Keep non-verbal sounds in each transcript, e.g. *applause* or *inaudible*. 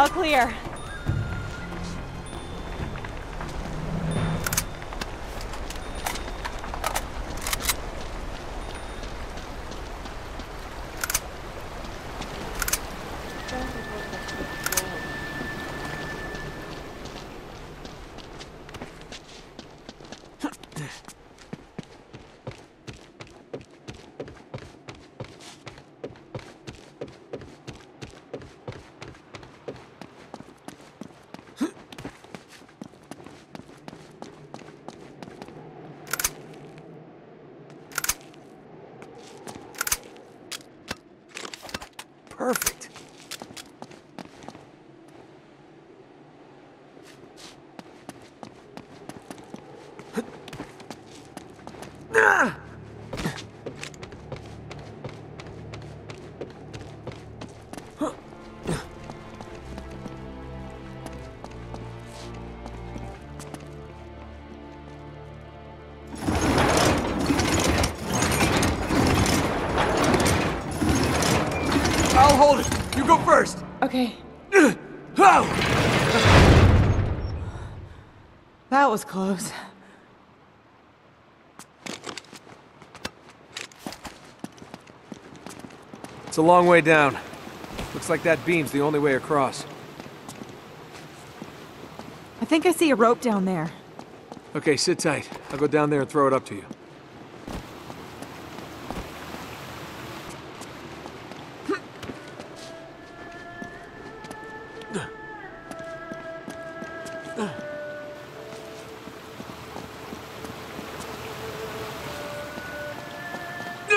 All clear. Perfect. Okay. That was close. It's a long way down. Looks like that beam's the only way across. I think I see a rope down there. Okay, sit tight. I'll go down there and throw it up to you.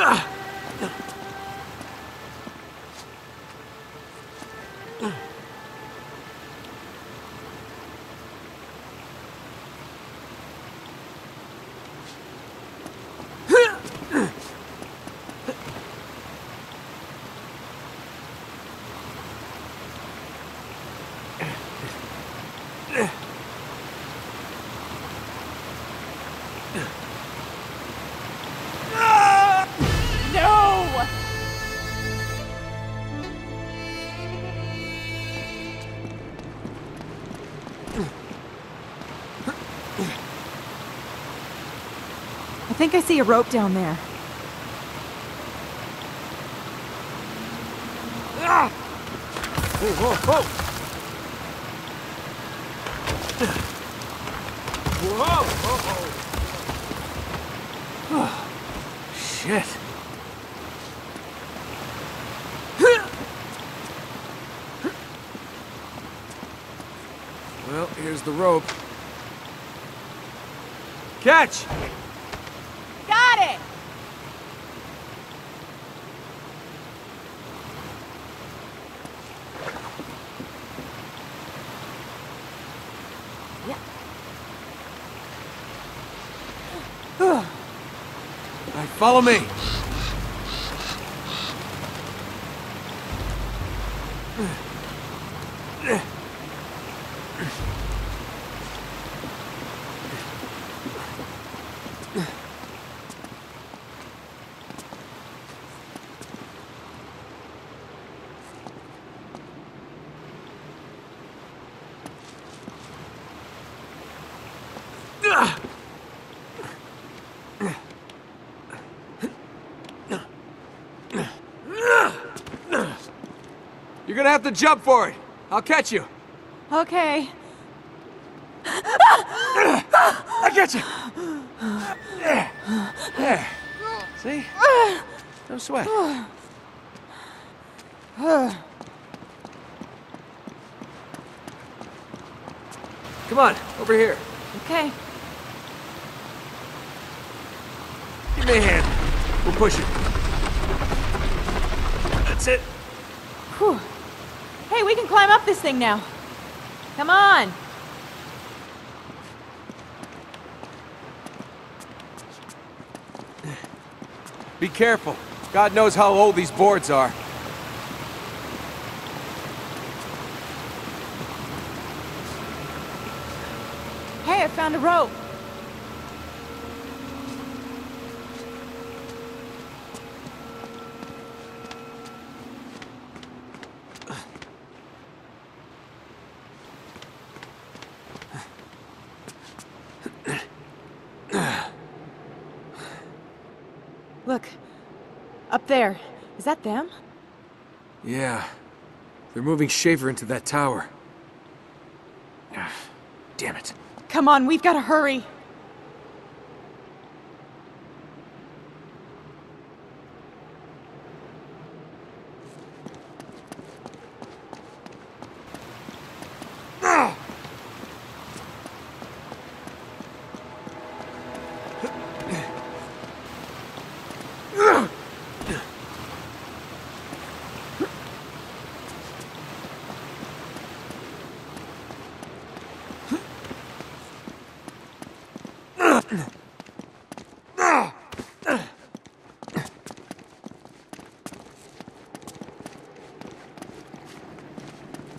No! Think I see a rope down there. Ah! Whoa! Whoa! Shit. Well, here's the rope. Catch! Got it! Yeah. All right, follow me. You're gonna have to jump for it. I'll catch you. Okay. I get you. There. There. See? No sweat. Come on, over here. Okay. Give me a hand. We'll push it. That's it. Whew. Hey, we can climb up this thing now. Come on. Be careful. God knows how old these boards are. Hey, I found a rope. Up there. Is that them? Yeah. They're moving Schafer into that tower. Ah, *sighs* Damn it. Come on, we've got to hurry.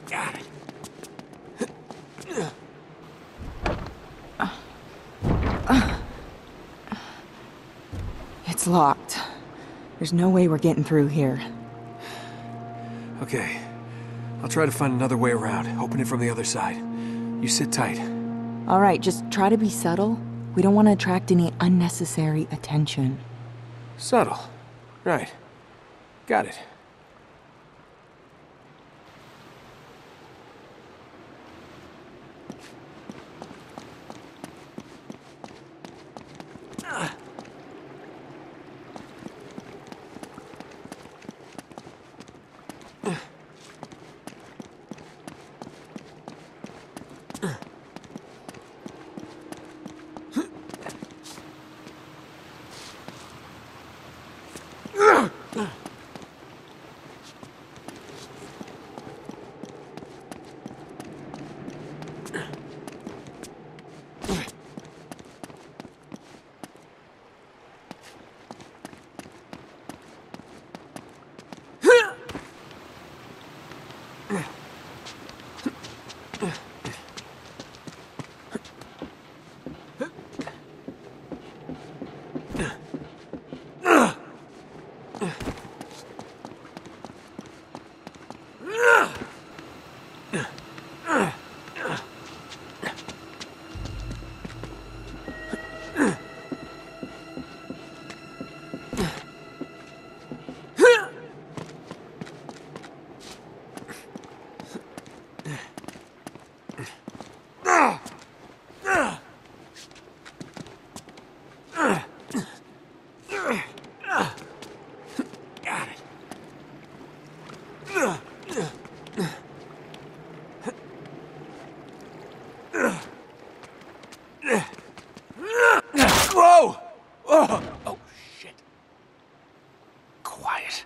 Got it. It's locked. There's no way we're getting through here. Okay. I'll try to find another way around. Open it from the other side. You sit tight. All right, just try to be subtle. We don't want to attract any unnecessary attention. Subtle. Right. Got it. Oh, oh shit. Quiet.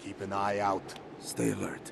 Keep an eye out. Stay alert.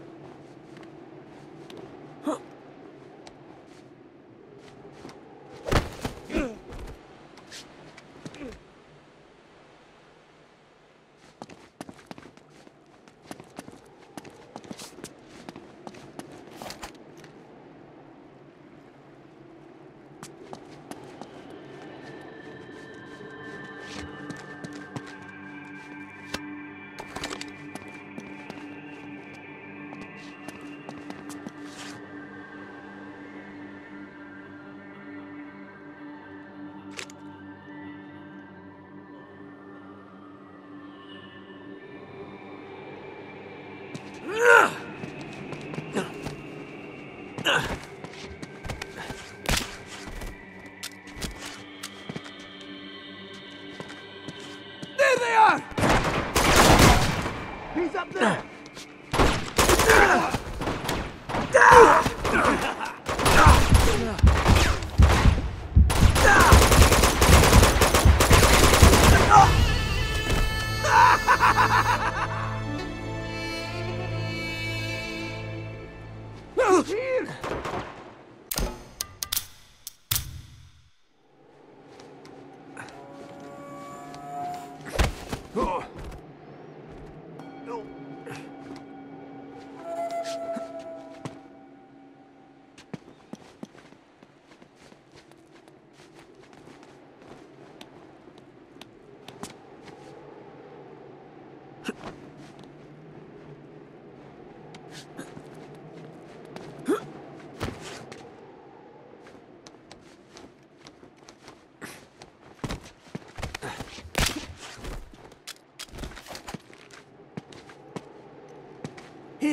He's up there!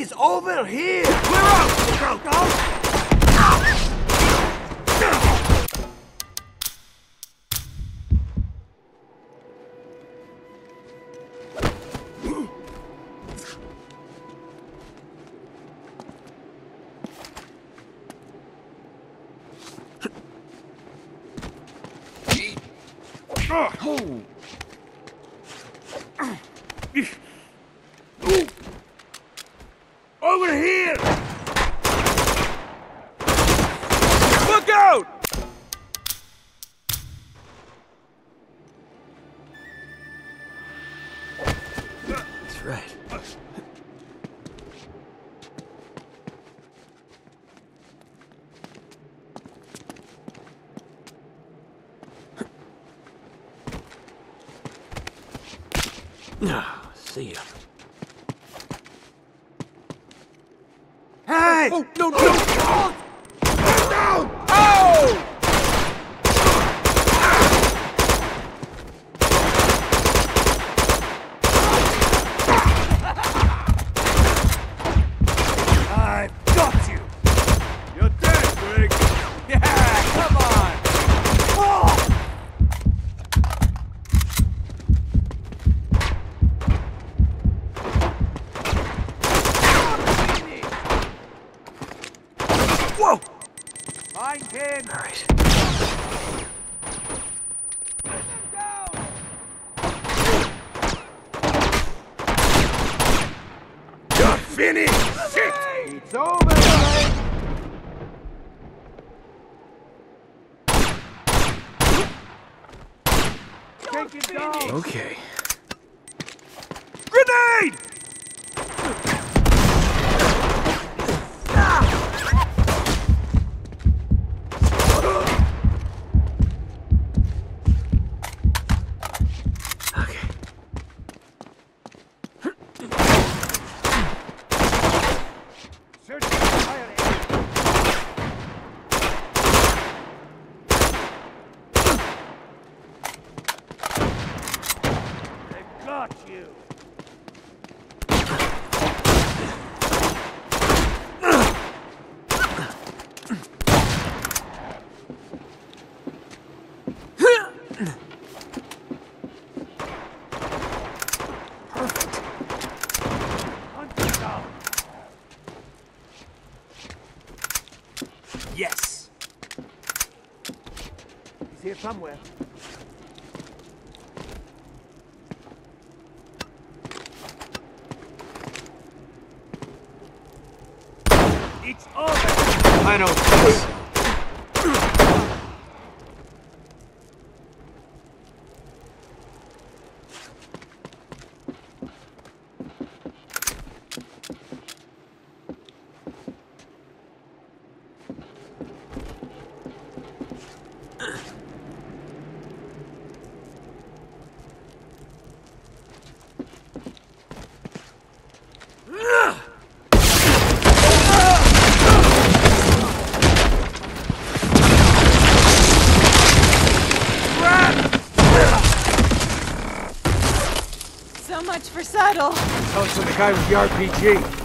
He's over here! We're out! Go, go! Ah, see ya. Hey! Oh, no, no! Yes. He's here somewhere. It's over. I know. guy with the RPG.